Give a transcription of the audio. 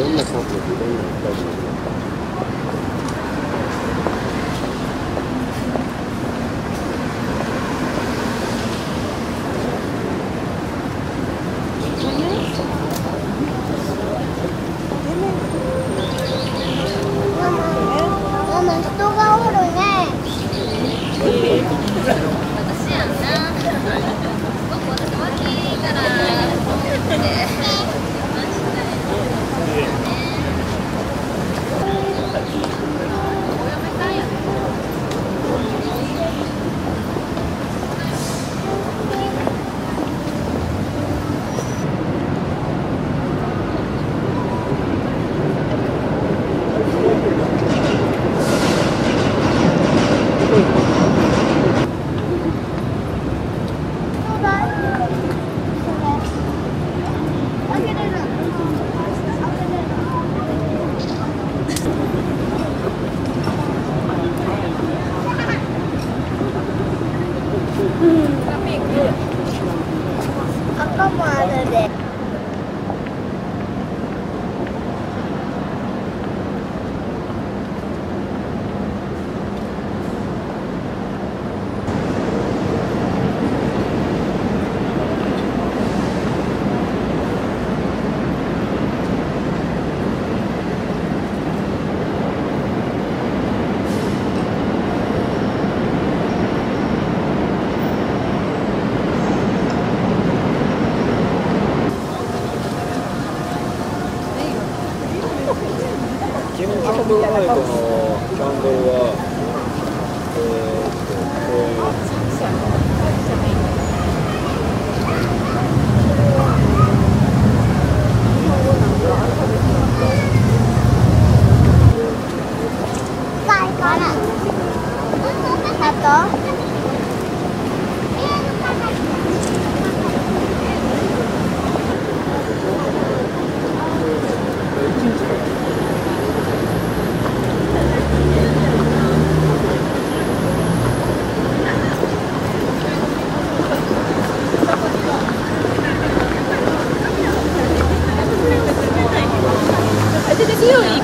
Дом на кухне, дом на кухне. Come on, Elizabeth. タンドライトのキャンドルは、えー、こういう。Really?